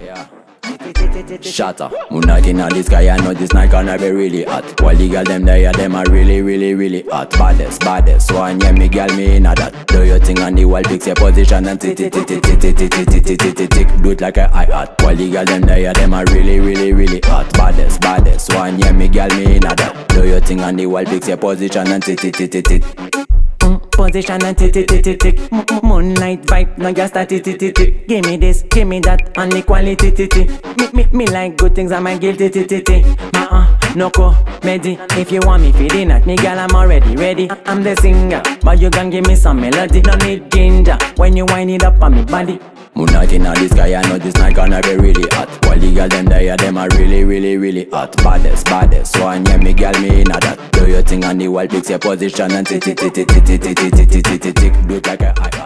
Yeah. Shatter. Moonlight inna the sky, I know this night gonna be really hot. While the girl them there, them are really, really, really hot. Baddest, baddest. And yeah, me girl me inna that. Do your thing on the wall, fix your position and tick tick tick tick tick tick tick tick tick tick tick. Do it like a hi hat. While the girl them there, them are really, really, really hot. Baddest, baddest. And yeah, me girl me inna that. Do your thing on the wall, fix your position and tick tick tick tick tick. Position and tick tick tick tick tick. Moonlight vibe, now just start tick tick tick. Give me this, give me that, and the quality tick tick. Me me me like good things, I'm a guilty tick tick tick. Ma uh, no co, medi. If you want me feeding at me, girl, I'm already ready. I'm the singer, but you can give me some melody. No need ginger when you wind it up on me body. Moonlight inna the sky, I know this night gonna be really hot. While the girl them there, them are really, really, really hot. Baddest, baddest. So and yeah, me girl me inna that. Do your thing on the wall, fix your position and tick tick tick tick tick tick tick tick tick tick tick tick. Do it like a hi hat.